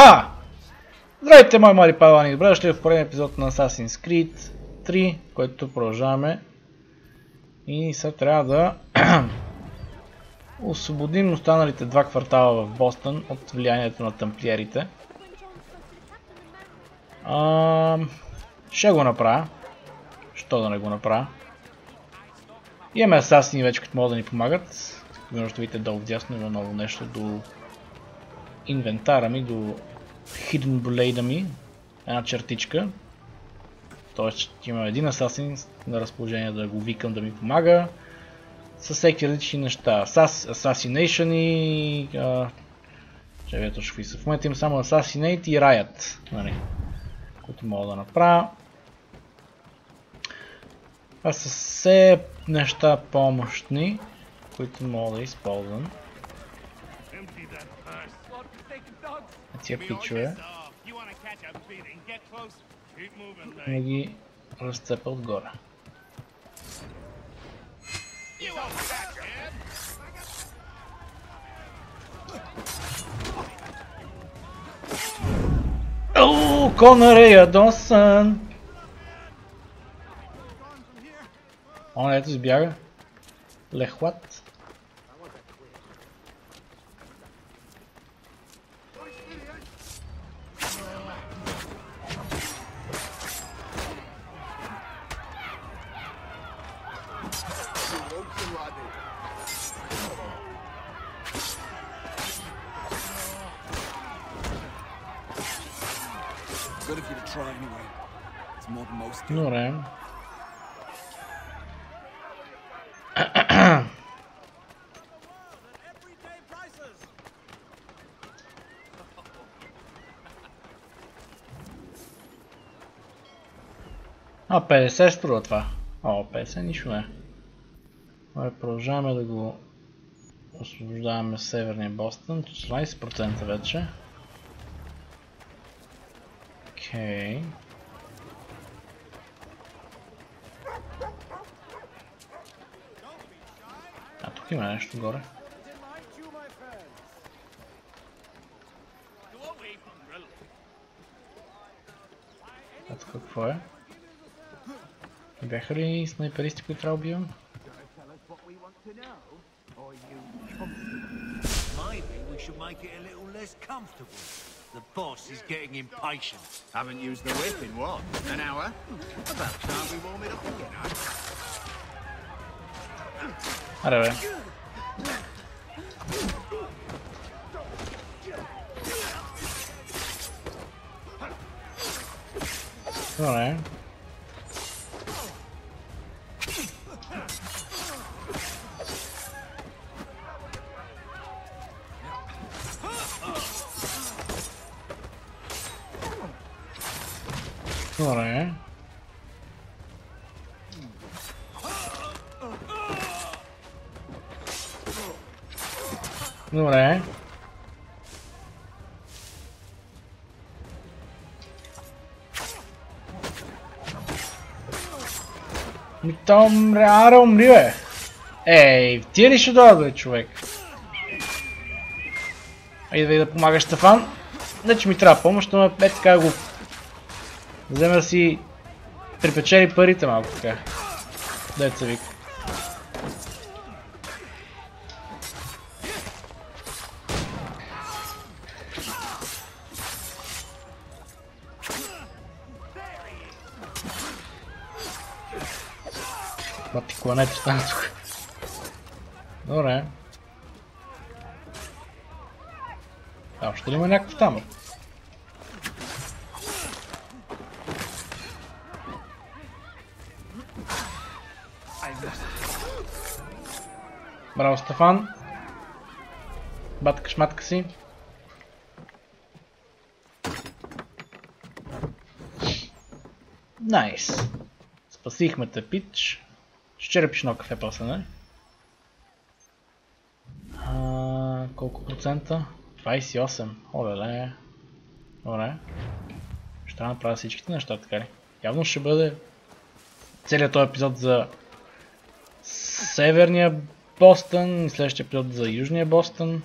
Аха! Здравейте, мои млади павани! Добре дошли в пореден епизод на Assassin's Creed 3, който продължаваме. И сега трябва да освободим останалите два квартала в Бостън от влиянието на тамплиерите. А, ще го направя. Що да не го направя? Имаме асасини вече, които могат да ни помагат. Ще видите долу вдясно има ново нещо до инвентара ми, до Hidden Blade ми. Една чертичка. Тоест ще имам един асасин на разположение да го викам да ми помага. С всеки различни неща. Assassination и... Ще видя точно са. В момента имам само Assassinate и Riot. Нали, които мога да направя. Това са все неща помощни които мога да използвам. Тия пичове. Не ги разцепа отгоре. Ооо, Конър е ядосан! Он ето избяга. Лехват. Добре. А, 50 струва това. О, 50 нищо не. Добре, продължаваме да го освобождаваме Северния Бостън. 14% вече. Окей. Okay. Има нещо горе. Тук какво е? Бяха ли снайперисти, които трябва убивам? The boss is getting impatient. Haven't used the whip in what? An hour? About time we warm it up again, huh? Аре бе. Добре. Добре. Ми умре, ара умри бе. Ей, тия ли ще дойдат бе, човек? Айде да помагаш Стефан. Не че ми трябва помощ, но е така го Вземе да си припечели парите малко така. Деца вика. Мати клането стана тук. Добре. А, ще ли има някакъв там? Браво, Стефан. Батка шматка си. Найс. Спасихме те, пич. Ще черепиш едно кафе после? А, колко процента? 28. Оле-ле. Добре. Ще направя всичките неща, така ли? Явно ще бъде целият този епизод за северния Бостън и следващия епизод за Южния Бостън.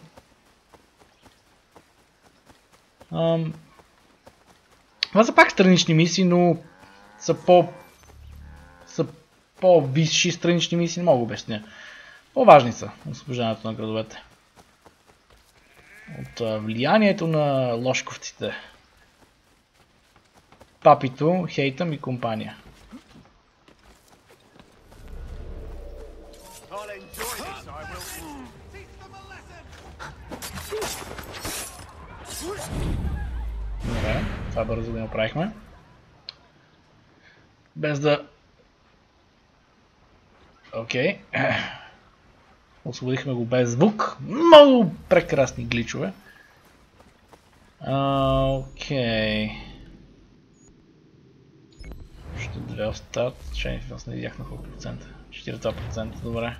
Това са пак странични мисии, но са по... по-висши странични мисии, не мога обясня. По-важни са освобождането на градовете. От влиянието на лошковците. Папито, Хейтъм и компания. Добре, това бързо го направихме. Без да... Окей. Okay. Освободихме го без звук. Много прекрасни гличове. Окей. Okay. Още две остават. Че аз не видях на колко процента. 42%, добре.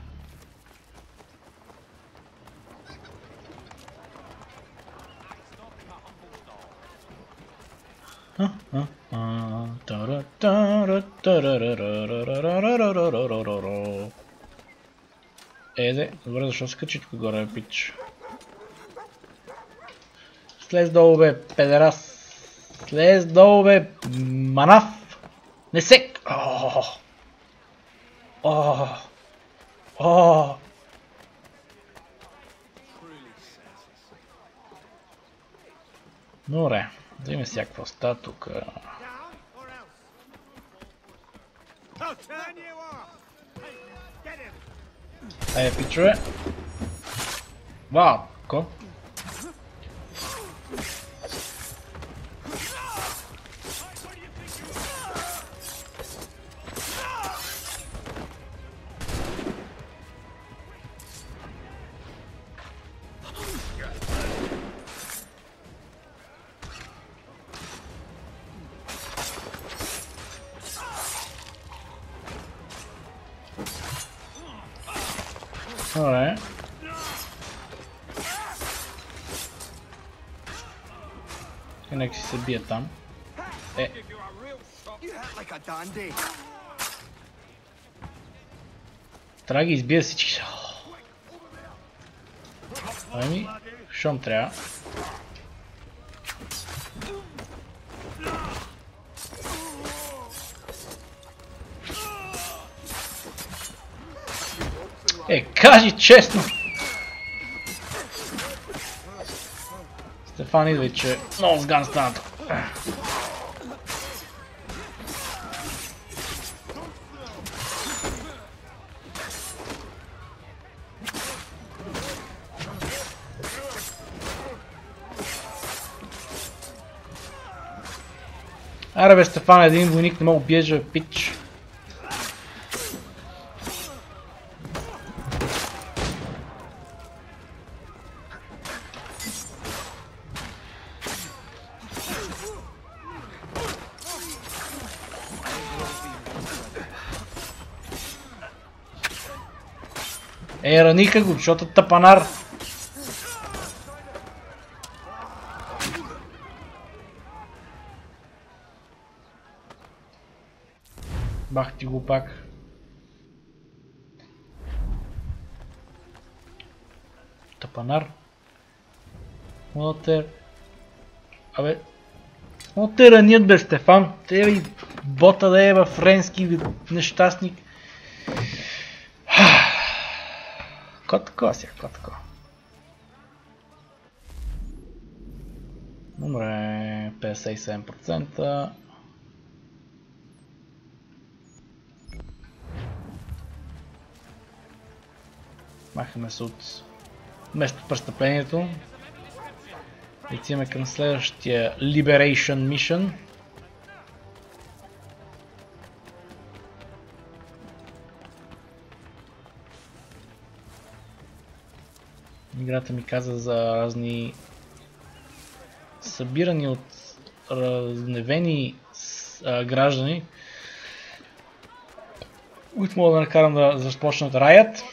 Еде, добре, защо се качи тук горе, пич? Слез долу, бе, педерас. Слез долу, бе, манав. Не се... О! О! Добре, да има всякаква стата тук. Айде, пичове. Вау, ко? Alright. И нека си се бие там. Е. Трябва да ги избия всички. Ами, щом трябва. Е, кажи честно! Стефан идва, че много сган стана тук. Аре бе Стефан, един войник не мога биежа пич. Е, раника го, защото е тъпанар. Бах ти го пак. Тъпанар. Мотер. Абе. Мотер ранят бе, Стефан. Те и бота да е във френски нещастник. Котко си, котко. Добре, 57%. Махаме се от место престъплението. И отиваме към следващия Liberation Mission. Играта ми каза за разни събирани от разгневени граждани, които мога да накарам да започнат раят.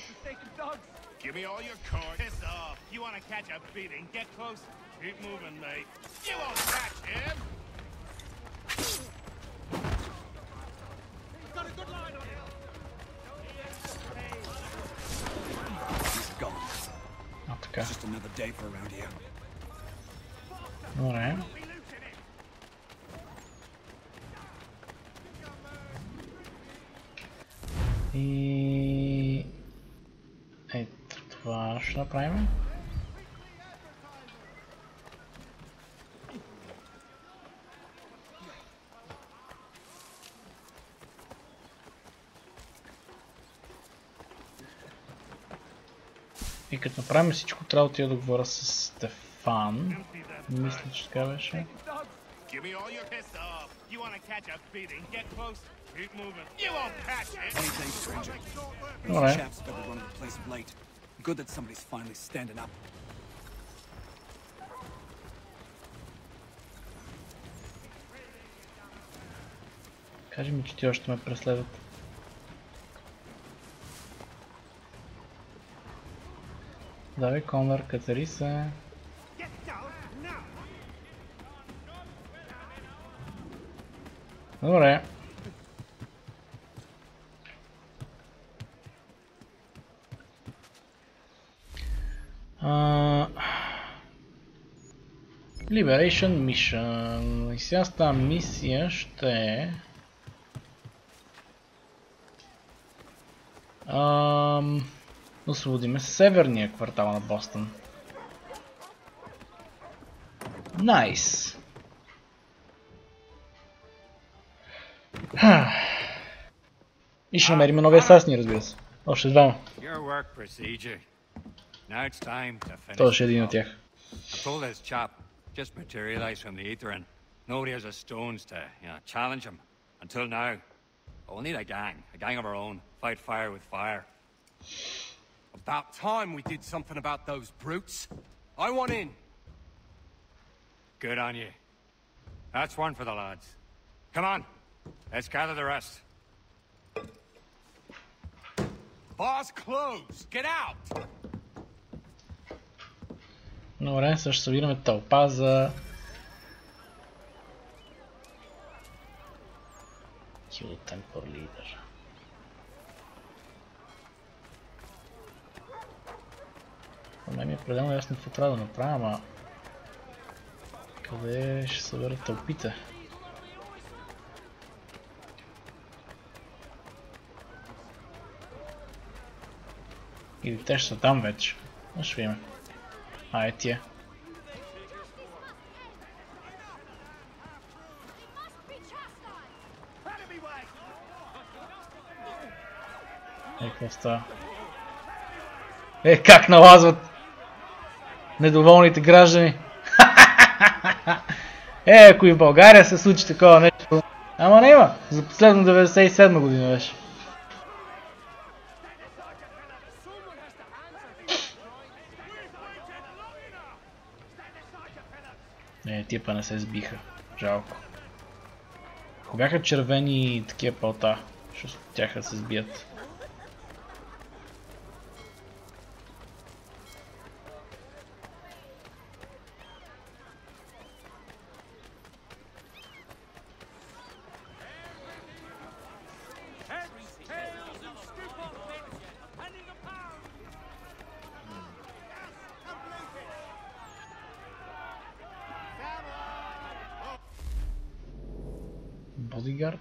Така. Добре. И... Ето това ще направим. И като направим всичко, трябва да отида да говоря с Стефан. Мисля, че така беше. Give me all your pistol. You want to catch a beating? Get close. Keep moving. You won't catch it. Any day, stranger. All right. Chaps better running the place of late. Good that somebody's finally standing up. Кажи ми, че ти още ме преследват. Давай, Конър, катери се. Добре. Liberation Mission. И сега с тази мисия ще е... Ам... Освободиме северния квартал на Бостън. Найс! И ще намерим нови асасни, разбира се. Още двама. Той ще е един от chap just materialized from the ether and nobody has the stones to, you know, challenge him. Until now. We'll need a gang, a gang of our own. Fight fire with fire. About time we did something about those brutes. I want in. Good on you. That's one for the lads. Come on, let's gather the rest. Bar's closed. Get out. Добре, също събираме тълпа за... Kill Temple Leader. Мен ми е пределно ясно какво трябва да направя, ама... Къде ще събера тълпите? Или те ще са там вече. А ще видим. А, е тия. Е, какво става? Е, как налазват недоволните граждани. е, ако и в България се случи такова нещо. Ама не има. За последно 97 година беше. Не, тия па не се сбиха. Жалко. Ако бяха червени такива пълта, ще тяха се сбият. Бодигард.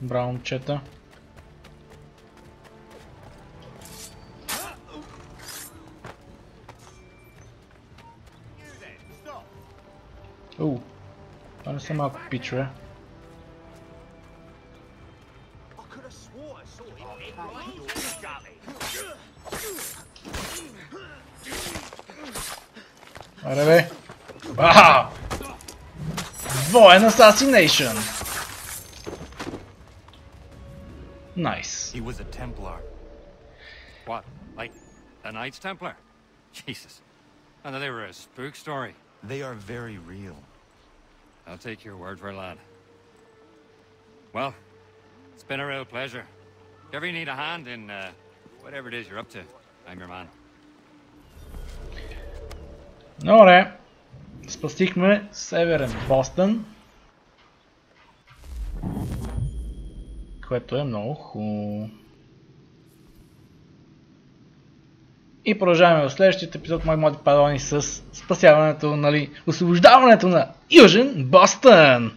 Браво, момчета. Some Sama picture. Right away. Wow! an assassination! Nice. He was a Templar. What? Like a Knights Templar? Jesus. And they were a spook story. They are very real. I'll take your word for it, lad. Well, it's been a real pleasure. If you ever need a hand in uh, whatever it is you're up to, I'm your man. Добре. Спастихме Северен Бостън. Което е много хубаво. И продължаваме в следващия епизод мои моди падони с спасяването, нали, освобождаването на Южен Бостън.